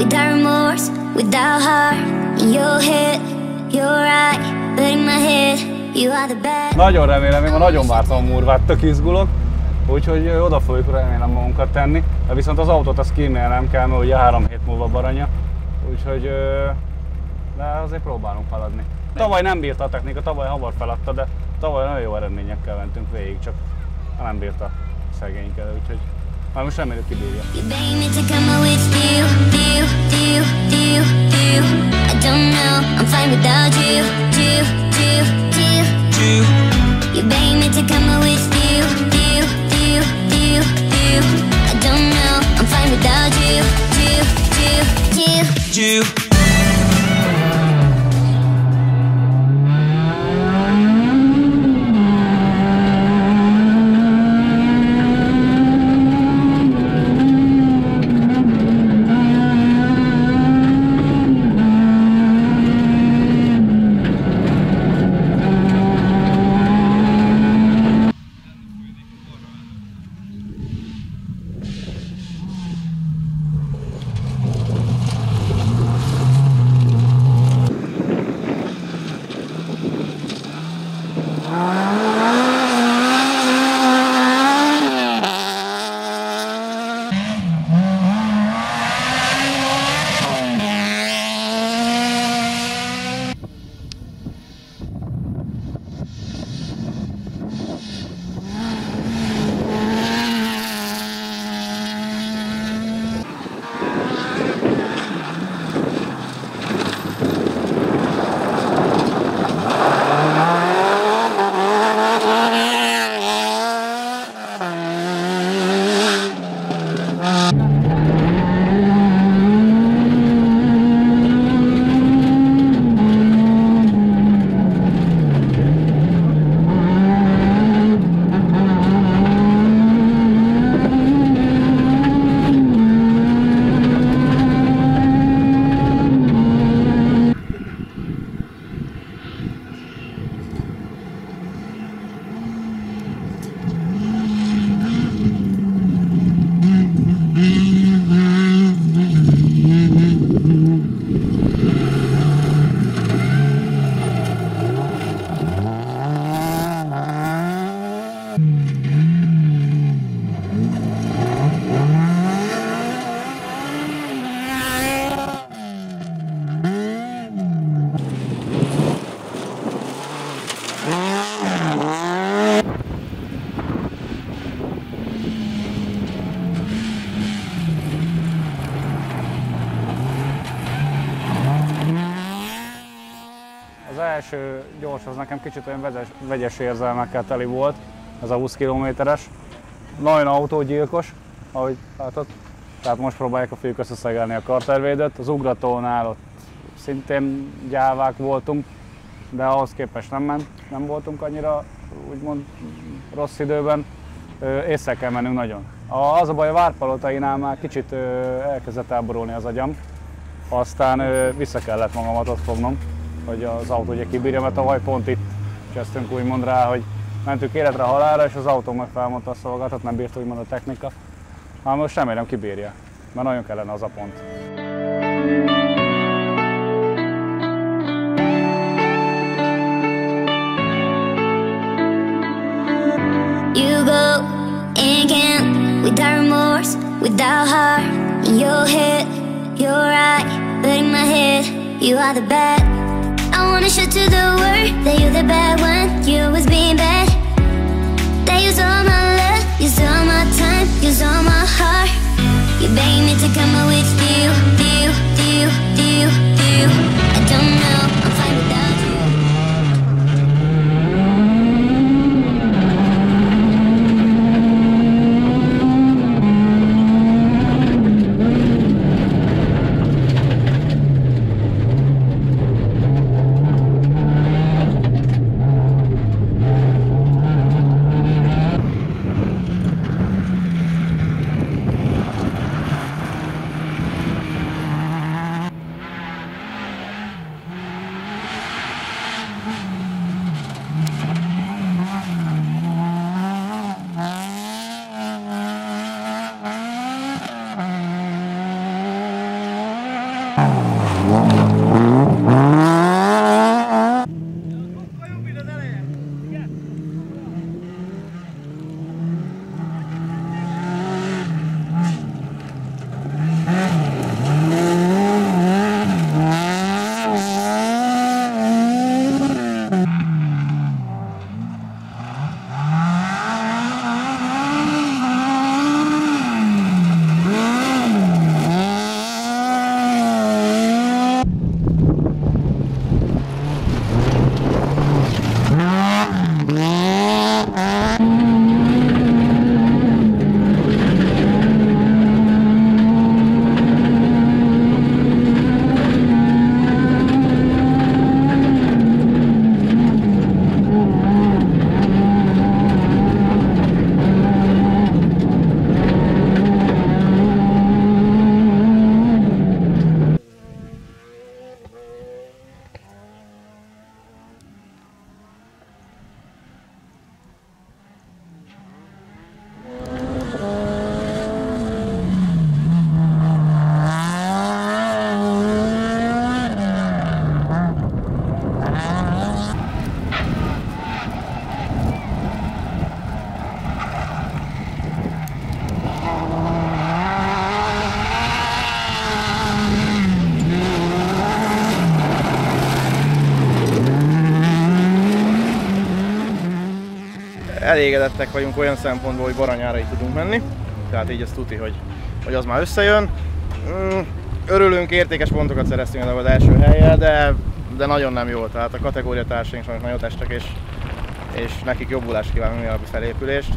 without remorse, without heart. In your head, you're right, but in my head, you are the bad. Nagyon remélem, én ma nagyon vártam a murvát, tök izgulok. Úgyhogy oda fogjuk remélem magunkat tenni. De viszont az autót azt kímélnem kell, mert ugye három hét múlva baranya. Úgyhogy de azért próbálunk haladni. Tavaly nem bírta a technika, tavaly hamar feladta, de tavaly nagyon jó eredményekkel mentünk végig, csak nem bírta szegénykel, úgyhogy már most reméljük kibírja. You beg me to come out with you, you, you, you, you. I don't know, I'm fine without you, you, you, Az első gyors az nekem kicsit olyan vegyes, vegyes érzelmekkel teli volt, ez a 20 kilométeres. Nagyon autógyilkos, ahogy látod. Tehát most próbálják a fiúk összeszegelni a kartervédőt. Az ugratónál ott szintén gyávák voltunk, de ahhoz képest nem ment, nem voltunk annyira úgymond rossz időben. Észre kell mennünk nagyon. Az a baj, a várpalotainál már kicsit elkezdett elborulni az agyam, aztán vissza kellett magamat ott fognom, hogy az autó ugye kibírja, mert tavaly pont itt kezdtünk úgymond rá, hogy mentünk életre halálra, és az autó meg felmondta a szolgáltat, nem bírta úgymond a technika. Hát most remélem kibírja, mert nagyon kellene az a pont. You go can't without remorse, without heart. In your head, you're right, but in my head, you are the bad. Wanna show to the world that you're the bad one. You was being bad. That use all my love, use all my time, use all my heart. You begging me to come out Elégedettek vagyunk olyan szempontból, hogy Baranyára így tudunk menni. Tehát így ezt tuti, hogy, hogy az már összejön. Mm, örülünk, értékes pontokat szereztünk az első helyen, de, de nagyon nem jól. Tehát a kategória társaink sajnos nagyon testek, és, és nekik jobbulást kívánunk a felépülést.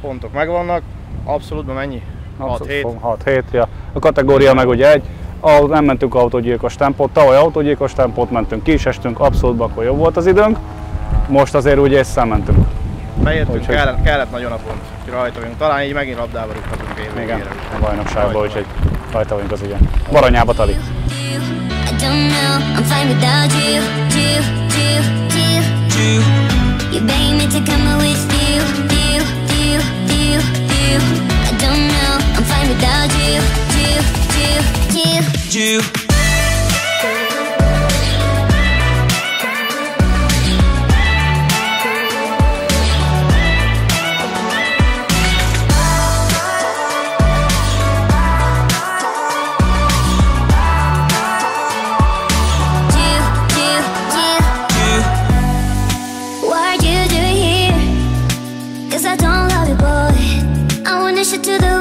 Pontok megvannak, abszolút mennyi? 6-7. 6-7, ja. A kategória meg ugye egy, ahol nem mentünk autógyilkos tempót, tavaly autógyilkos tempót mentünk, ki is estünk, abszolút akkor jobb volt az időnk. Most azért úgy észre mentünk. Beértünk, Úgyhogy- kellett, kellett nagyon a pont, hogy rajta vagyunk. Talán így megint labdába rúghatunk év Igen, végére. a bajnokságban, úgyhogy rajta vagyunk az igen. Baranyába tali. You to the